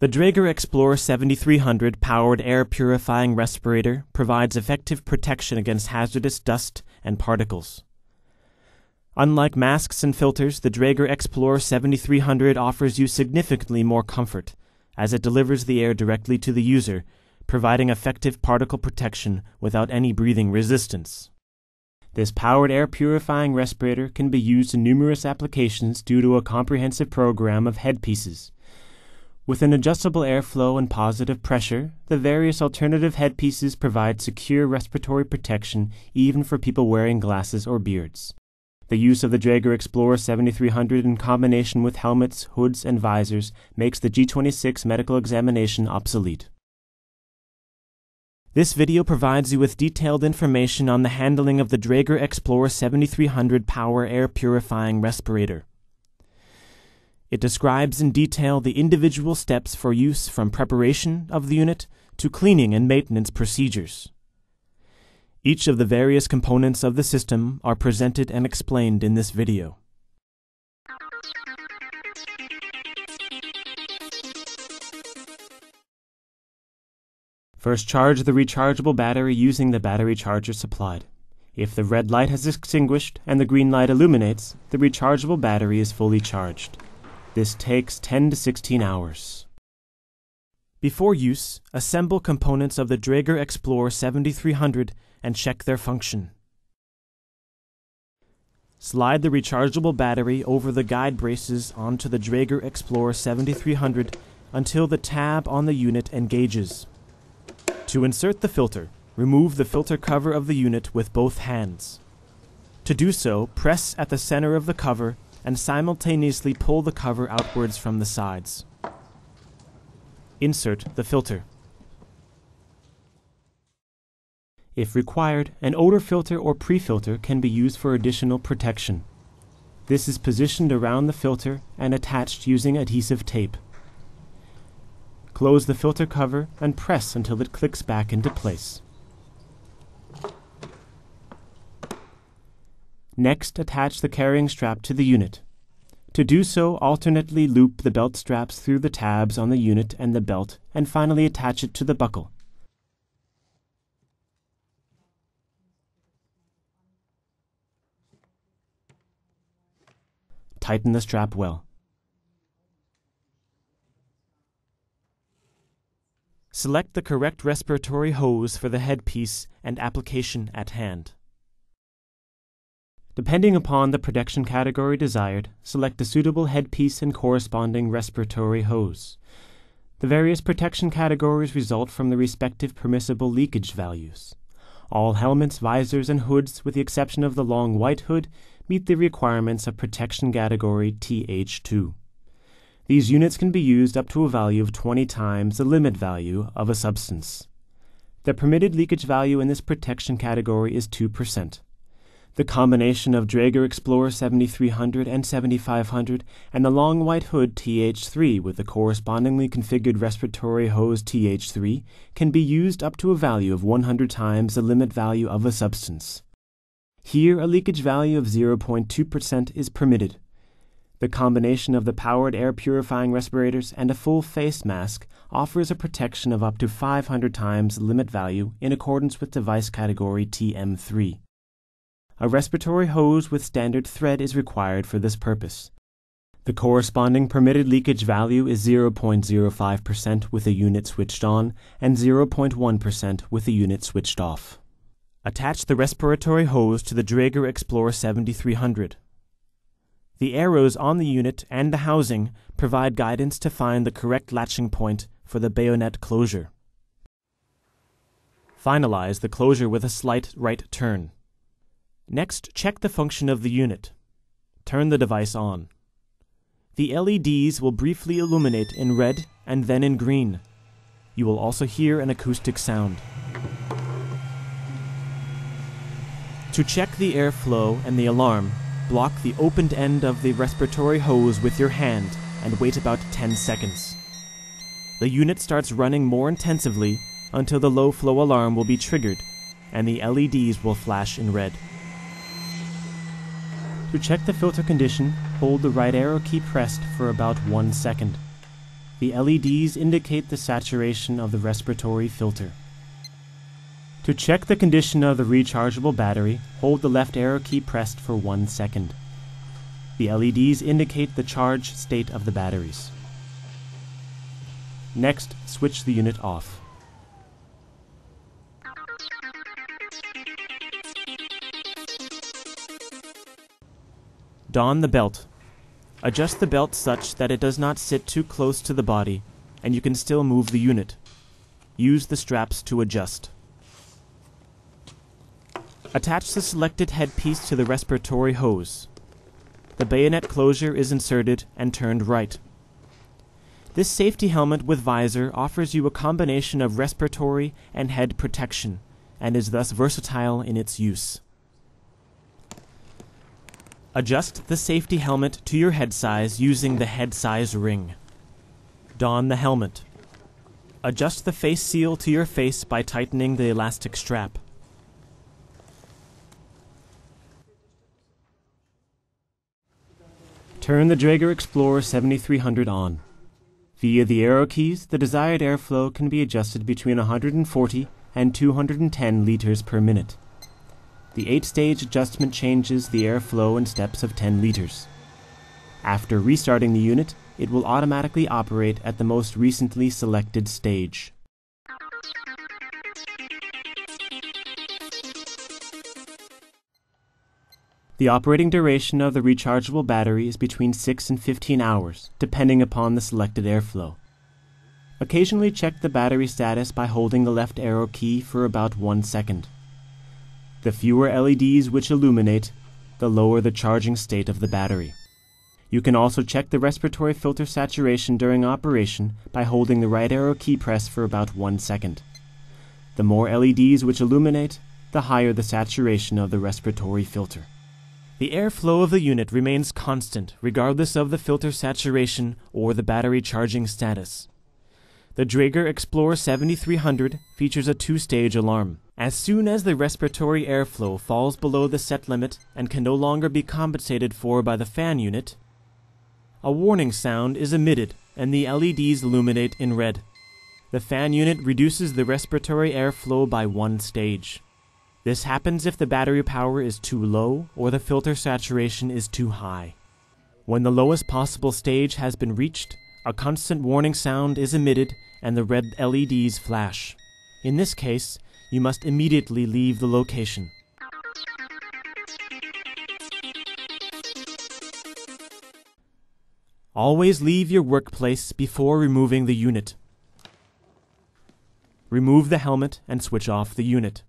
The Draeger X-plore 7300 powered air purifying respirator provides effective protection against hazardous dust and particles. Unlike masks and filters, the Draeger X-plore 7300 offers you significantly more comfort, as it delivers the air directly to the user, providing effective particle protection without any breathing resistance. This powered air purifying respirator can be used in numerous applications due to a comprehensive program of headpieces. With an adjustable airflow and positive pressure, the various alternative headpieces provide secure respiratory protection even for people wearing glasses or beards. The use of the Draeger X-plore 7300 in combination with helmets, hoods, and visors makes the G26 medical examination obsolete. This video provides you with detailed information on the handling of the Draeger X-plore 7300 Power Air Purifying Respirator. It describes in detail the individual steps for use from preparation of the unit to cleaning and maintenance procedures. Each of the various components of the system are presented and explained in this video. First charge the rechargeable battery using the battery charger supplied. If the red light has extinguished and the green light illuminates, the rechargeable battery is fully charged. This takes 10 to 16 hours. Before use, assemble components of the Draeger X-plore 7300 and check their function. Slide the rechargeable battery over the guide braces onto the Draeger X-plore 7300 until the tab on the unit engages. To insert the filter, remove the filter cover of the unit with both hands. To do so, press at the center of the cover and simultaneously pull the cover outwards from the sides. Insert the filter. If required, an odor filter or pre-filter can be used for additional protection. This is positioned around the filter and attached using adhesive tape. Close the filter cover and press until it clicks back into place. Next, attach the carrying strap to the unit. To do so, alternately loop the belt straps through the tabs on the unit and the belt, and finally attach it to the buckle. Tighten the strap well. Select the correct respiratory hose for the headpiece and application at hand. Depending upon the protection category desired, select the suitable headpiece and corresponding respiratory hose. The various protection categories result from the respective permissible leakage values. All helmets, visors, and hoods, with the exception of the long white hood, meet the requirements of protection category TH2. These units can be used up to a value of 20 times the limit value of a substance. The permitted leakage value in this protection category is 2%. The combination of Draeger X-plore 7300 and 7500 and the long white hood TH3 with the correspondingly configured respiratory hose TH3 can be used up to a value of 100 times the limit value of a substance. Here, a leakage value of 0.2% is permitted. The combination of the powered air purifying respirators and a full face mask offers a protection of up to 500 times limit value in accordance with device category TM3. A respiratory hose with standard thread is required for this purpose. The corresponding permitted leakage value is 0.05% with the unit switched on and 0.1% with the unit switched off. Attach the respiratory hose to the Draeger X-plore 7300. The arrows on the unit and the housing provide guidance to find the correct latching point for the bayonet closure. Finalize the closure with a slight right turn. Next, check the function of the unit. Turn the device on. The LEDs will briefly illuminate in red and then in green. You will also hear an acoustic sound. To check the airflow and the alarm, block the opened end of the respiratory hose with your hand and wait about 10 seconds. The unit starts running more intensively until the low flow alarm will be triggered and the LEDs will flash in red. To check the filter condition, hold the right arrow key pressed for about one second. The LEDs indicate the saturation of the respiratory filter. To check the condition of the rechargeable battery, hold the left arrow key pressed for one second. The LEDs indicate the charge state of the batteries. Next, switch the unit off. Don the belt. Adjust the belt such that it does not sit too close to the body and you can still move the unit. Use the straps to adjust. Attach the selected headpiece to the respiratory hose. The bayonet closure is inserted and turned right. This safety helmet with visor offers you a combination of respiratory and head protection and is thus versatile in its use. Adjust the safety helmet to your head size using the head size ring. Don the helmet. Adjust the face seal to your face by tightening the elastic strap. Turn the Draeger X-plore 7300 on. Via the arrow keys, the desired airflow can be adjusted between 140 and 210 liters per minute. The 8-stage adjustment changes the airflow in steps of 10 liters. After restarting the unit, it will automatically operate at the most recently selected stage. The operating duration of the rechargeable battery is between 6 and 15 hours, depending upon the selected airflow. Occasionally check the battery status by holding the left arrow key for about one second. The fewer LEDs which illuminate, the lower the charging state of the battery. You can also check the respiratory filter saturation during operation by holding the right arrow key press for about one second. The more LEDs which illuminate, the higher the saturation of the respiratory filter. The airflow of the unit remains constant regardless of the filter saturation or the battery charging status. The Draeger X-plore 7300 features a two-stage alarm. As soon as the respiratory airflow falls below the set limit and can no longer be compensated for by the fan unit, a warning sound is emitted and the LEDs illuminate in red. The fan unit reduces the respiratory airflow by one stage. This happens if the battery power is too low or the filter saturation is too high. When the lowest possible stage has been reached, a constant warning sound is emitted and the red LEDs flash. In this case, you must immediately leave the location. Always leave your workplace before removing the unit. Remove the helmet and switch off the unit.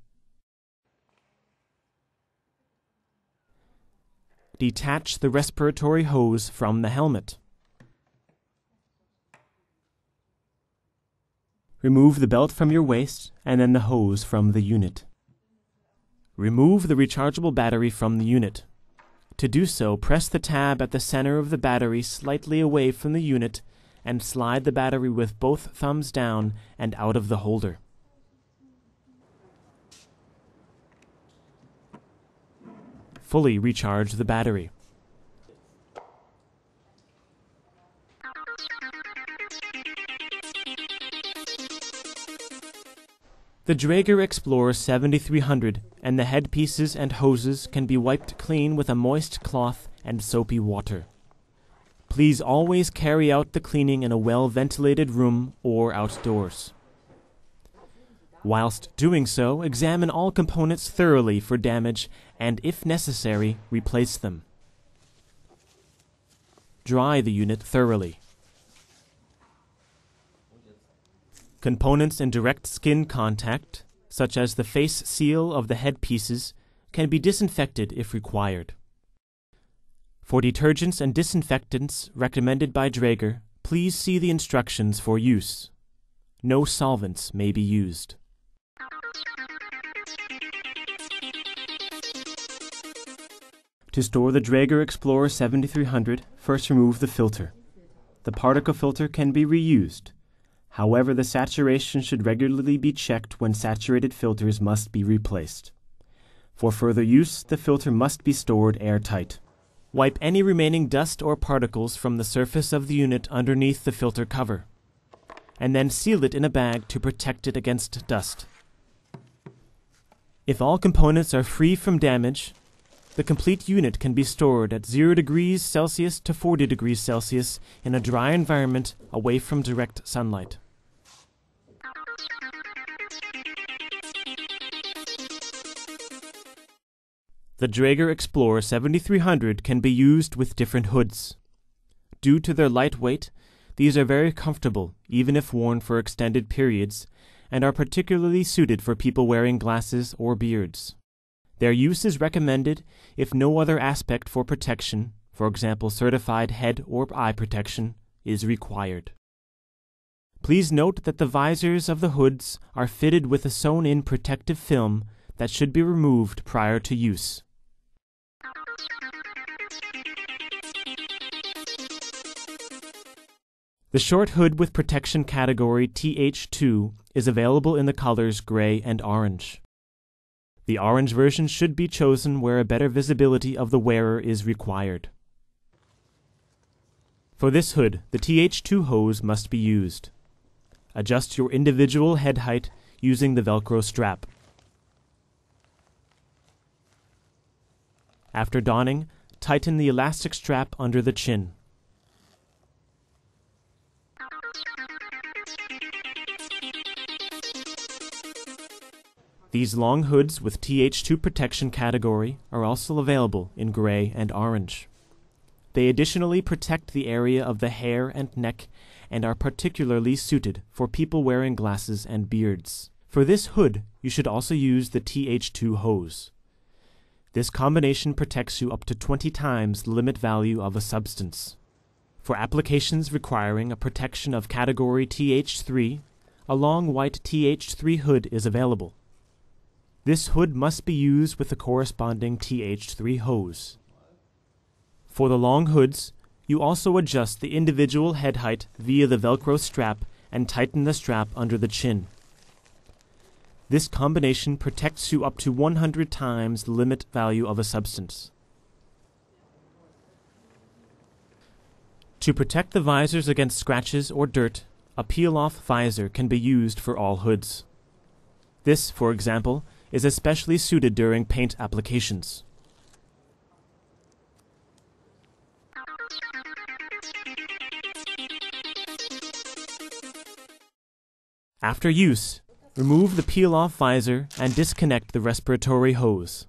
Detach the respiratory hose from the helmet. Remove the belt from your waist and then the hose from the unit. Remove the rechargeable battery from the unit. To do so, press the tab at the center of the battery slightly away from the unit and slide the battery with both thumbs down and out of the holder. Fully recharge the battery. The Draeger X-plore 7300 and the headpieces and hoses can be wiped clean with a moist cloth and soapy water. Please always carry out the cleaning in a well ventilated room or outdoors. Whilst doing so, examine all components thoroughly for damage and, if necessary, replace them. Dry the unit thoroughly. Components in direct skin contact, such as the face seal of the headpieces, can be disinfected if required. For detergents and disinfectants recommended by Draeger, please see the instructions for use. No solvents may be used. To store the Draeger X-plore 7300, first remove the filter. The particle filter can be reused. However, the saturation should regularly be checked when saturated filters must be replaced. For further use, the filter must be stored airtight. Wipe any remaining dust or particles from the surface of the unit underneath the filter cover, and then seal it in a bag to protect it against dust. If all components are free from damage, the complete unit can be stored at 0 degrees Celsius to 40 degrees Celsius in a dry environment away from direct sunlight. The Draeger X-plore 7300 can be used with different hoods. Due to their light weight, these are very comfortable even if worn for extended periods and are particularly suited for people wearing glasses or beards. Their use is recommended if no other aspect for protection, for example certified head or eye protection, is required. Please note that the visors of the hoods are fitted with a sewn-in protective film that should be removed prior to use. The short hood with protection category TH2 is available in the colors gray and orange. The orange version should be chosen where a better visibility of the wearer is required. For this hood, the TH2 hose must be used. Adjust your individual head height using the Velcro strap. After donning, tighten the elastic strap under the chin. These long hoods with TH2 protection category are also available in gray and orange. They additionally protect the area of the hair and neck and are particularly suited for people wearing glasses and beards. For this hood, you should also use the TH2 hose. This combination protects you up to 20 times the limit value of a substance. For applications requiring a protection of category TH3, a long white TH3 hood is available. This hood must be used with the corresponding TH3 hose. For the long hoods, you also adjust the individual head height via the Velcro strap and tighten the strap under the chin. This combination protects you up to 100 times the limit value of a substance. To protect the visors against scratches or dirt, a peel-off visor can be used for all hoods. This, for example, is especially suited during paint applications. After use, remove the peel-off visor and disconnect the respiratory hose.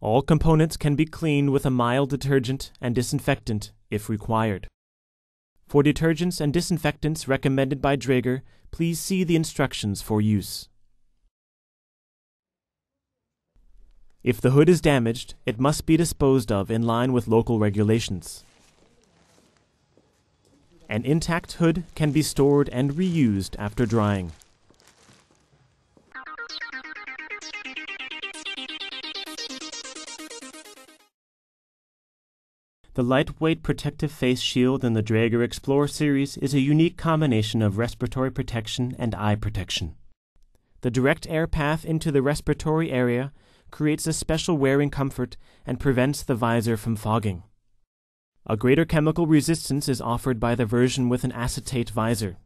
All components can be cleaned with a mild detergent and disinfectant if required. For detergents and disinfectants recommended by Draeger, please see the instructions for use. If the hood is damaged, it must be disposed of in line with local regulations. An intact hood can be stored and reused after drying. The lightweight protective face shield in the Draeger X-plore series is a unique combination of respiratory protection and eye protection. The direct air path into the respiratory area creates a special wearing comfort and prevents the visor from fogging. A greater chemical resistance is offered by the version with an acetate visor.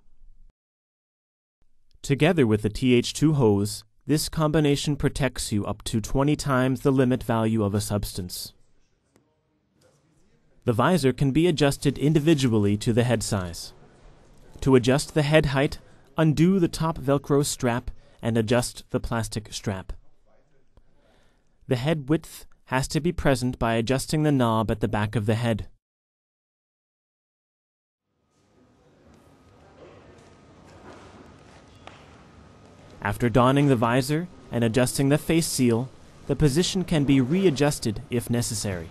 Together with the TH2 hose, this combination protects you up to 20 times the limit value of a substance. The visor can be adjusted individually to the head size. To adjust the head height, undo the top Velcro strap and adjust the plastic strap. The head width has to be present by adjusting the knob at the back of the head. After donning the visor and adjusting the face seal, the position can be readjusted if necessary.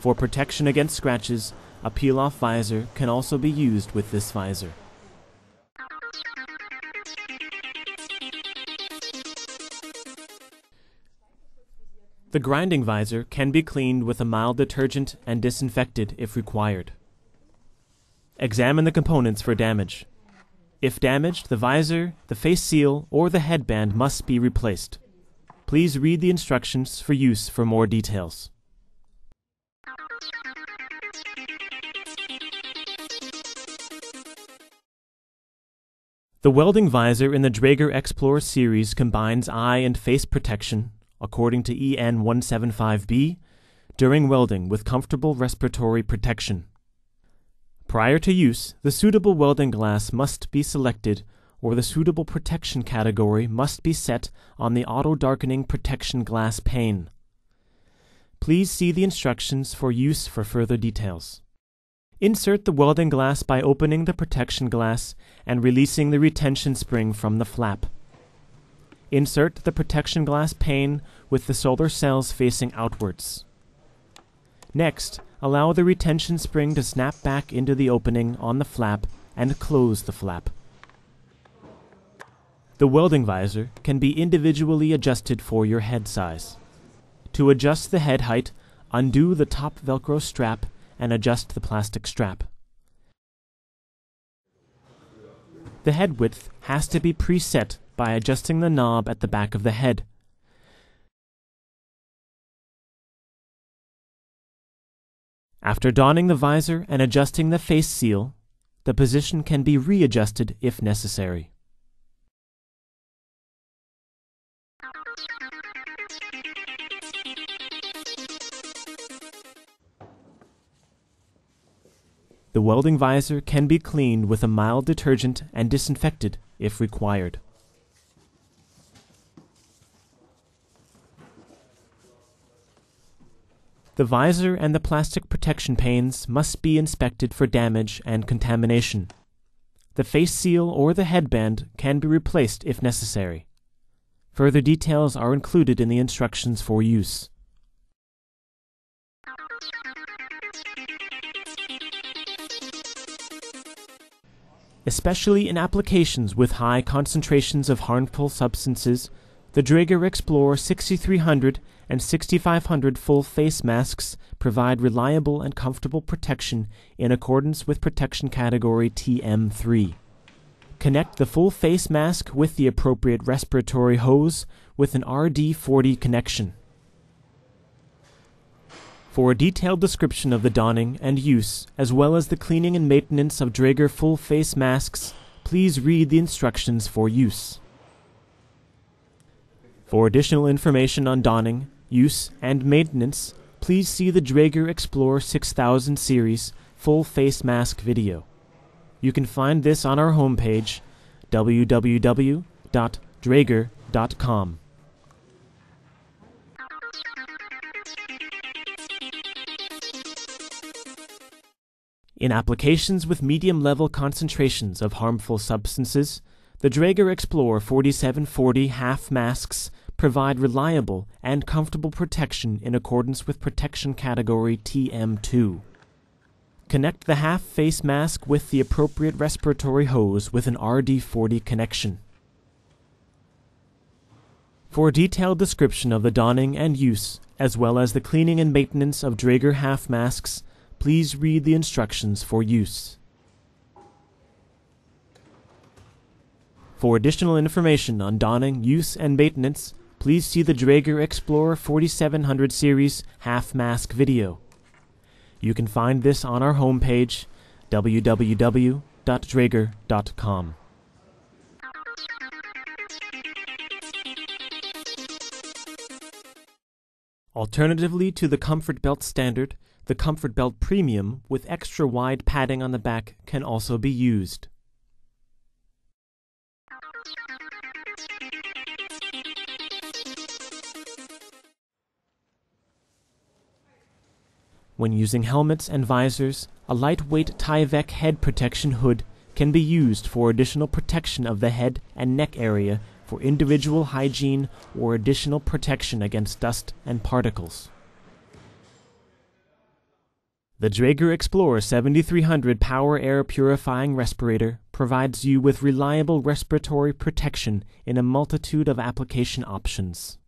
For protection against scratches, a peel-off visor can also be used with this visor. The grinding visor can be cleaned with a mild detergent and disinfected if required. Examine the components for damage. If damaged, the visor, the face seal, or the headband must be replaced. Please read the instructions for use for more details. The welding visor in the Draeger X-plore series combines eye and face protection, according to EN 175B, during welding with comfortable respiratory protection. Prior to use, the suitable welding glass must be selected or the suitable protection category must be set on the auto darkening protection glass pane. Please see the instructions for use for further details. Insert the welding glass by opening the protection glass and releasing the retention spring from the flap. Insert the protection glass pane with the solar cells facing outwards. Next, allow the retention spring to snap back into the opening on the flap and close the flap. The welding visor can be individually adjusted for your head size. To adjust the head height, undo the top Velcro strap and adjust the plastic strap. The head width has to be preset by adjusting the knob at the back of the head. After donning the visor and adjusting the face seal, the position can be readjusted if necessary. The welding visor can be cleaned with a mild detergent and disinfected if required. The visor and the plastic protection panes must be inspected for damage and contamination. The face seal or the headband can be replaced if necessary. Further details are included in the instructions for use. Especially in applications with high concentrations of harmful substances, the Draeger X-plore 6300 and 6500 full face masks provide reliable and comfortable protection in accordance with protection category TM3. Connect the full face mask with the appropriate respiratory hose with an RD40 connection. For a detailed description of the donning and use, as well as the cleaning and maintenance of Draeger full face masks, please read the instructions for use. For additional information on donning, use, and maintenance, please see the Draeger X-plore 6000 series full face mask video. You can find this on our homepage, www.draeger.com. In applications with medium level concentrations of harmful substances, the Draeger X-plore 4740 half masks provide reliable and comfortable protection in accordance with protection category TM2. Connect the half face mask with the appropriate respiratory hose with an RD40 connection. For a detailed description of the donning and use, as well as the cleaning and maintenance of Draeger half masks, Please read the instructions for use. For additional information on donning, use, and maintenance, please see the Draeger X-plore 4700 series half mask video. You can find this on our homepage, www.draeger.com. Alternatively to the Comfort Belt standard, the Comfort Belt Premium with extra wide padding on the back can also be used. When using helmets and visors, a lightweight Tyvek head protection hood can be used for additional protection of the head and neck area for individual hygiene or additional protection against dust and particles. The Draeger X-plore 7300 Power Air Purifying Respirator provides you with reliable respiratory protection in a multitude of application options.